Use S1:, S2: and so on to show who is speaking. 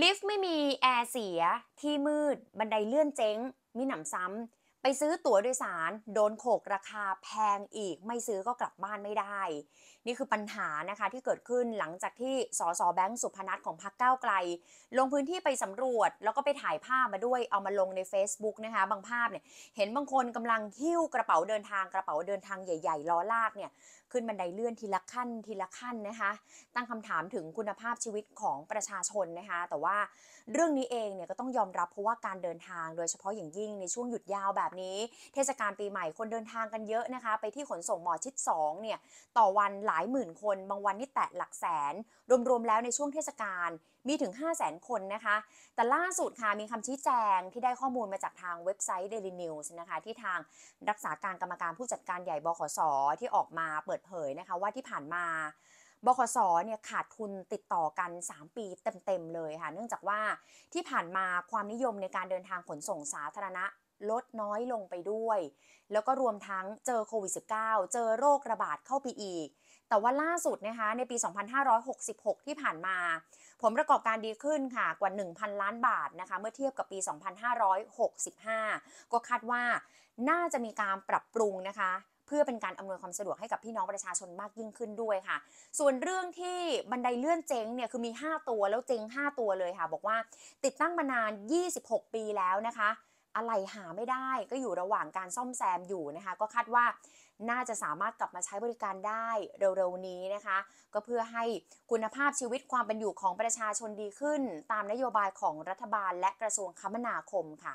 S1: ลิฟต์ไม่มีแอร์เสียที่มืดบันไดเลื่อนเจ๊งมีหนำซ้ำ ไปซื้อตั๋วโดยสาร โดนโขกราคาแพงอีก ไม่ซื้อก็กลับบ้านไม่ได้ นี่คือปัญหานะคะที่เกิดขึ้นหลังจากที่สสแบงค์สุพนัทของพรรคก้าวไกล ลงพื้นที่ไปสำรวจ แล้วก็ไปถ่ายภาพมาด้วยเอามาลงใน Facebook นะคะ บางภาพเนี่ยเห็นบางคนกำลังหิ้วกระเป๋าเดินทางกระเป๋าเดินทางใหญ่ๆล้อลากเนี่ยขึ้นบันไดเลื่อนทีละขั้นทีละขั้นนะคะ ตั้งคำถามถึงคุณภาพชีวิตของประชาชนนะคะ แต่ว่าเรื่องนี้เองเนี่ยก็ต้องยอมรับเพราะว่าการเดินทางโดยเฉพาะอย่างยิ่งในช่วงหยุดยาวแบบนี้เทศกาลปีใหม่คนเดินทางกันเยอะนะคะ ไปที่ขนส่งหมอชิด2เนี่ยต่อวันหลายหมื่นคน บางวันนี่แตะหลักแสน รวมๆแล้วในช่วงเทศกาลมีถึง 5 0 0 0 0 0คนนะคะ แต่ล่าสุดค่ะมีคำชี้แจงที่ได้ข้อมูลมาจากทางเว็บไซต์ Daily News นะคะ ที่ทางรักษาการกรรมการผู้จัดการใหญ่บขส ที่ออกมาเปิดเผยนะคะว่าที่ผ่านมาบขสเนี่ยขาดทุนติดต่อกัน 3 ปีเต็ม ๆ เลยค่ะ เนื่องจากว่าที่ผ่านมาความนิยมในการเดินทางขนส่งสาธารณะ ลดน้อยลงไปด้วย แล้วก็รวมทั้งเจอโควิด -19 เจอโรคระบาดเข้าไปอีก แต่ว่าล่าสุดนะคะในปี 2566 ที่ผ่านมา ผลประกอบการดีขึ้นค่ะกว่า 1,000 ล้านบาทนะคะ เมื่อเทียบกับปี 2565 ก็คาดว่าน่าจะมีการปรับปรุงนะคะเพื่อเป็นการอำนวยความสะดวกให้กับพี่น้องประชาชนมากยิ่งขึ้นด้วยค่ะ ส่วนเรื่องที่บันไดเลื่อนเจ๊งเนี่ยคือมี 5 ตัวแล้วเจ๊ง5 ตัวเลยค่ะ บอกว่าติดตั้งมานาน 26 ปีแล้วนะคะ อะไรหาไม่ได้ก็อยู่ระหว่างการซ่อมแซมอยู่นะคะ ก็คาดว่าน่าจะสามารถกลับมาใช้บริการได้เร็วๆนี้นะคะ ก็เพื่อให้คุณภาพชีวิตความเป็นอยู่ของประชาชนดีขึ้น ตามนโยบายของรัฐบาลและกระทรวงคมนาคมค่ะ